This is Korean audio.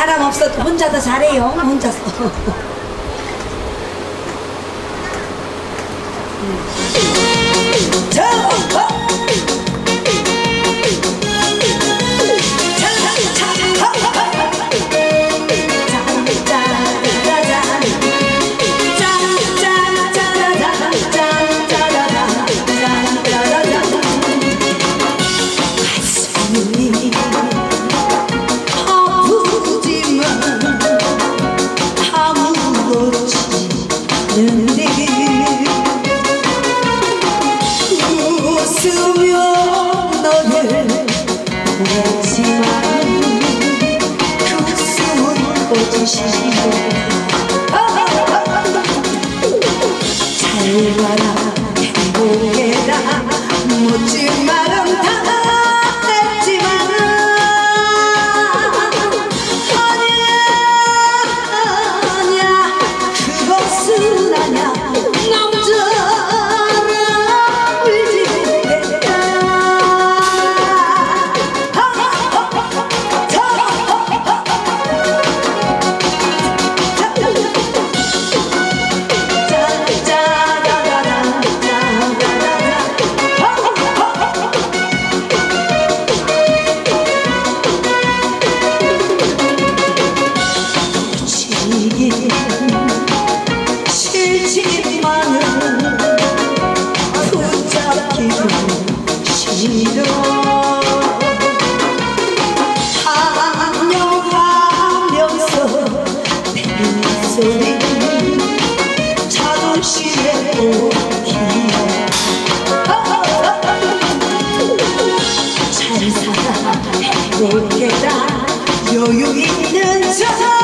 사람 없어도 혼자도 잘해요 혼자서 저 어. 웃 으며 너를 보내지만 그 숨은 꺼지시고 지만은 붙잡기도 싫어. 뱃소리 자존심에 오기에 잘 살아. 행복해라 여유 있는 척했지만